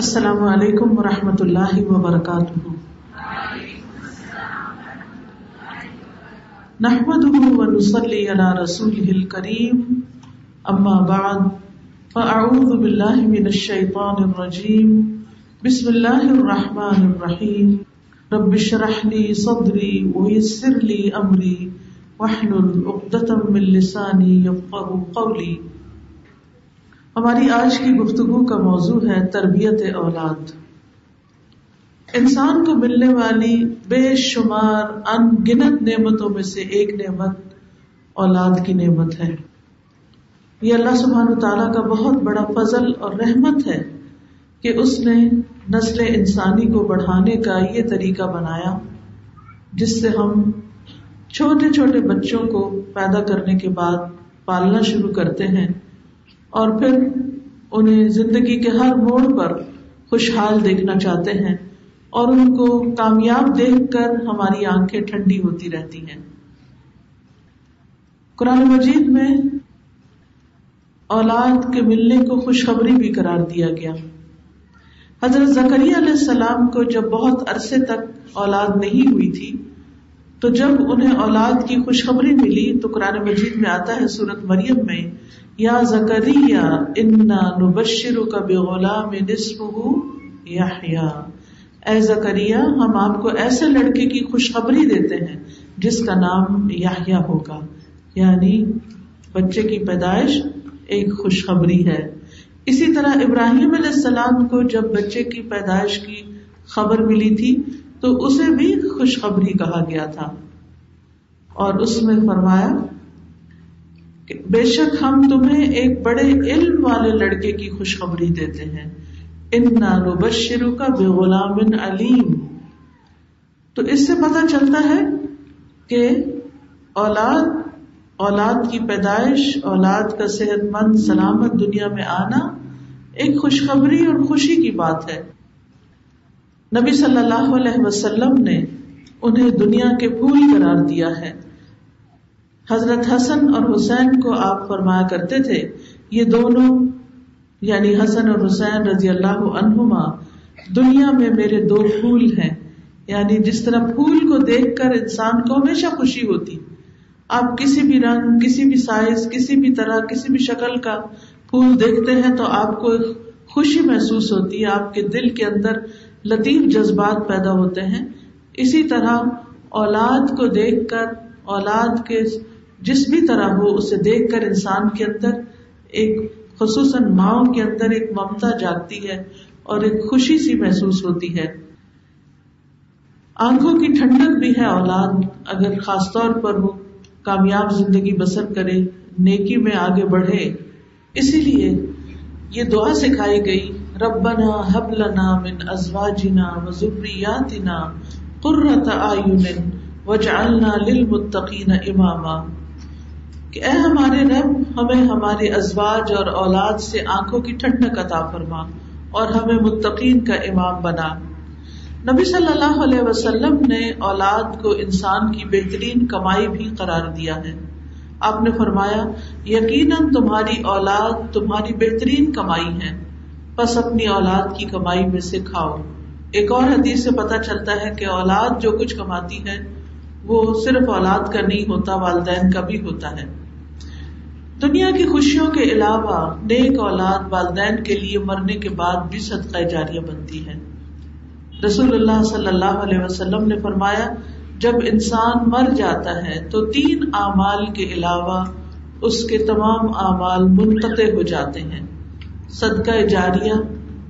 السلام علیکم ورحمۃ اللہ وبرکاتہ۔ نحمده ونصلي على رسوله الكريم اما بعد، فاعوذ بالله من الشيطان الرجيم بسم الله الرحمن الرحيم رب اشرح لي صدري ويسر لي امري واحلل عقدة من لساني يفقهوا قولي ہماری آج کی گفتگو کا موضوع ہے تربیت اولاد۔ انسان کو ملنے والی بے شمار ان گنت نعمتوں میں سے ایک نعمت اولاد کی نعمت ہے۔ یہ اللہ سبحان تعالیٰ کا بہت بڑا فضل اور رحمت ہے کہ اس نے نسل انسانی کو بڑھانے کا یہ طریقہ بنایا، جس سے ہم چھوٹے چھوٹے بچوں کو پیدا کرنے کے بعد پالنا شروع کرتے ہیں۔ اور پھر انہیں زندگی کے ہر موڑ پر خوشحال دیکھنا چاہتے ہیں اور ان کو کامیاب دیکھ کر ہماری آنکھیں ٹھنڈی ہوتی رہتی ہیں۔ قرآن مجید میں اولاد کے ملنے کو خوشخبری بھی قرار دیا گیا۔ حضرت زکری علیہ السلام کو جب بہت عرصے تک اولاد نہیں ہوئی تھی تو جب انہیں اولاد کی خوشخبری ملی تو قرآن مجید میں آتا ہے سورت مریم میں، یا زکریہ انا نبشر کا بے غلام یا اے زکریہ ہم آپ کو ایسے لڑکے کی خوشخبری دیتے ہیں جس کا نام یاہیا ہوگا۔ یعنی بچے کی پیدائش ایک خوشخبری ہے۔ اسی طرح ابراہیم علیہ السلام کو جب بچے کی پیدائش کی خبر ملی تھی تو اسے بھی خوشخبری کہا گیا تھا۔ اور اس میں فرمایا بے شک ہم تمہیں ایک بڑے علم والے لڑکے کی خوشخبری دیتے ہیں۔ ان نانو بشرو کا بے غلام علیم۔ تو اس سے پتہ چلتا ہے کہ اولاد اولاد کی پیدائش، اولاد کا صحت مند، سلامت دنیا میں آنا ایک خوشخبری اور خوشی کی بات ہے۔ نبی صلی اللہ علیہ وسلم نے انہیں دنیا کے پھول قرار دیا ہے۔ حضرت حسن اور حسین کو آپ فرمایا کرتے تھے، یہ دونوں یعنی حسن اور حسین رضی اللہ عنہما، دنیا میں میرے دو پھول ہیں۔ یعنی جس طرح پھول کو دیکھ کر انسان کو ہمیشہ خوشی ہوتی۔ آپ کسی بھی رنگ، کسی بھی سائز، کسی بھی طرح، کسی بھی شکل کا پھول دیکھتے ہیں تو آپ کو خوشی محسوس ہوتی ہے۔ آپ کے دل کے اندر لطیف جذبات پیدا ہوتے ہیں۔ اسی طرح اولاد کو دیکھ کر، اولاد کے جس بھی طرح ہو، اسے دیکھ کر انسان کے اندر ایک، خصوصاً ماؤں کے اندر ایک ممتا جاگتی ہے اور ایک خوشی سی محسوس ہوتی ہے۔ آنکھوں کی ٹھنڈک بھی ہے اولاد، اگر خاص طور پر وہ کامیاب زندگی بسر کرے، نیکی میں آگے بڑھے۔ اسی لیے یہ دعا سکھائی گئی، ربنا حب لنا من ازواجنا و ذریاتنا قرۃ اعین وجعلنا للمتقین اماما۔ کہ اے ہمارے رب، ہمیں ہمارے ازواج اور اولاد سے آنکھوں کی ٹھنڈک عطا فرما اور ہمیں متقین کا امام بنا۔ نبی صلی اللہ علیہ وسلم نے اولاد کو انسان کی بہترین کمائی بھی قرار دیا ہے۔ آپ نے فرمایا، یقیناً تمہاری اولاد تمہاری بہترین کمائی ہے، بس اپنی اولاد کی کمائی میں سے کھاؤ۔ ایک اور حدیث سے پتہ چلتا ہے کہ اولاد جو کچھ کماتی ہے، وہ صرف اولاد کا نہیں ہوتا، والدین کا بھی ہوتا ہے۔ دنیا کی خوشیوں کے علاوہ نیک اولاد والدین کے لیے مرنے کے بعد بھی صدقہ جاریہ بنتی ہے۔ رسول اللہ صلی اللہ علیہ وسلم نے فرمایا جب انسان مر جاتا ہے تو تین اعمال کے علاوہ اس کے تمام اعمال منقطع ہو جاتے ہیں۔ صدقہ جاریہ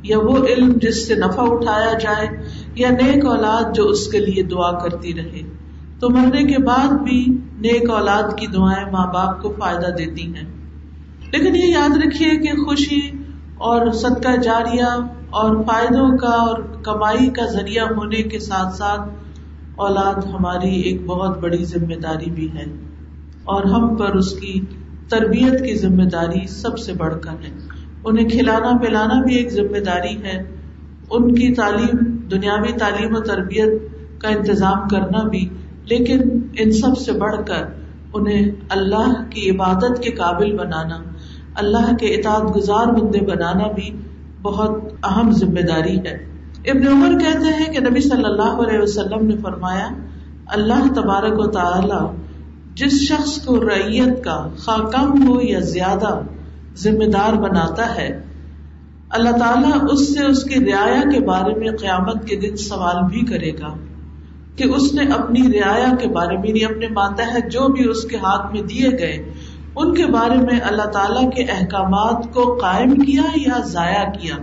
یا وہ علم جس سے نفع اٹھایا جائے یا نیک اولاد جو اس کے لیے دعا کرتی رہے۔ تو مرنے کے بعد بھی نیک اولاد کی دعائیں ماں باپ کو فائدہ دیتی ہیں۔ لیکن یہ یاد رکھیے کہ خوشی اور صدقہ جاریہ اور فائدوں کا اور کمائی کا ذریعہ ہونے کے ساتھ ساتھ اولاد ہماری ایک بہت بڑی ذمہ داری بھی ہے اور ہم پر اس کی تربیت کی ذمہ داری سب سے بڑھ کر ہے۔ انہیں کھلانا پلانا بھی ایک ذمہ داری ہے۔ ان کی تعلیم، دنیاوی تعلیم و تربیت کا انتظام کرنا بھی، لیکن ان سب سے بڑھ کر انہیں اللہ کی عبادت کے قابل بنانا، اللہ کے اطاعت گزار بندے بنانا بھی بہت اہم ذمہ داری ہے۔ ابن عمر کہتے ہیں کہ نبی صلی اللہ علیہ وسلم نے فرمایا، اللہ تبارک و تعالی جس شخص کو ریت کا خواہ کم ہو یا زیادہ ذمہ دار بناتا ہے، اللہ تعالیٰ اس سے اس کی رعایا کے بارے میں قیامت کے دن سوال بھی کرے گا کہ اس نے اپنی رعایا کے بارے میں یعنی اپنے ماتحت جو بھی اس کے ہاتھ میں دیے گئے، ان کے بارے میں اللہ تعالیٰ کے احکامات کو قائم کیا یا ضائع کیا۔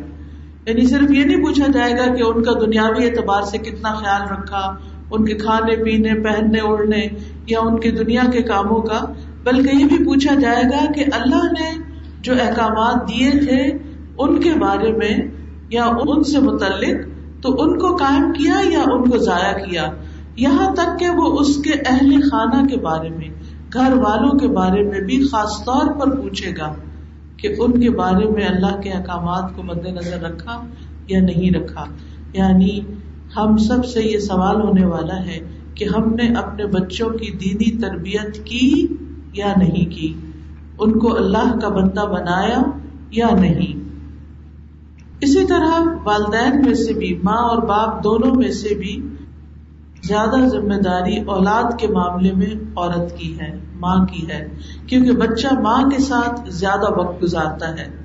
یعنی صرف یہ نہیں پوچھا جائے گا کہ ان کا دنیاوی اعتبار سے کتنا خیال رکھا، ان کے کھانے پینے، پہننے، اوڑھنے یا ان کی دنیا کے کاموں کا، بلکہ یہ بھی پوچھا جائے گا کہ اللہ نے جو احکامات دیے تھے ان کے بارے میں یا ان سے متعلق تو ان کو قائم کیا یا ان کو ضائع کیا؟ یہاں تک کہ وہ اس کے اہل خانہ کے بارے میں، گھر والوں کے بارے میں بھی خاص طور پر پوچھے گا۔ کہ ان کے بارے میں اللہ کے احکامات کو مد نظر رکھا یا نہیں رکھا۔ یعنی ہم سب سے یہ سوال ہونے والا ہے کہ ہم نے اپنے بچوں کی دینی تربیت کی یا نہیں کی؟ ان کو اللہ کا بندہ بنایا یا نہیں؟ اسی طرح والدین میں سے بھی، ماں اور باپ دونوں میں سے بھی زیادہ ذمہ داری اولاد کے معاملے میں عورت کی ہے، ماں کی ہے، کیونکہ بچہ ماں کے ساتھ زیادہ وقت گزارتا ہے۔